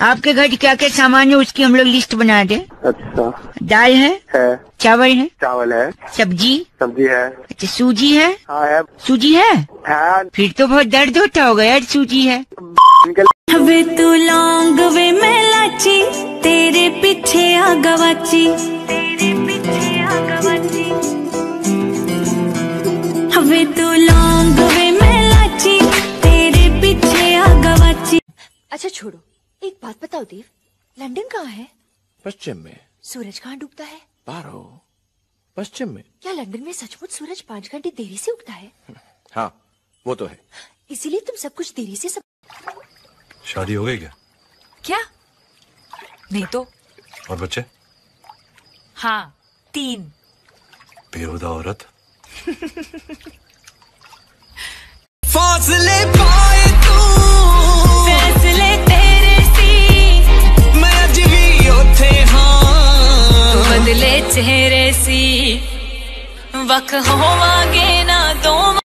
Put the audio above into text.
आपके घर क्या क्या सामान है उसकी हम लोग लिस्ट बना दे। अच्छा। दाल है है। चावल है चावल है। सब्ज़ी। सब्ज़ी है। अच्छा सूजी है। हाँ है। सूजी है? है। फिर तो बहुत दर्द होता होगा यार सूजी है। वे तू लौंग वे मैं लाची तेरे पीछे आ गवाची। पीछे आ गवाची वे तू लौंग वे मैं लाची तेरे पीछे आ गवाची। अच्छा छोड़ो। बताओ देव लंदन कहाँ है? पश्चिम में। सूरज कहाँ डूबता है? पारो पश्चिम में। क्या लंदन में सचमुच सूरज पाँच घंटे देरी से उगता है? हाँ वो तो है। इसीलिए तुम सब कुछ देरी से सब शादी हो गई क्या? क्या? नहीं तो। और बच्चे? हाँ तीन। बेहुदा औरत। फासले चेहरे सी। वक होवांगे ना दो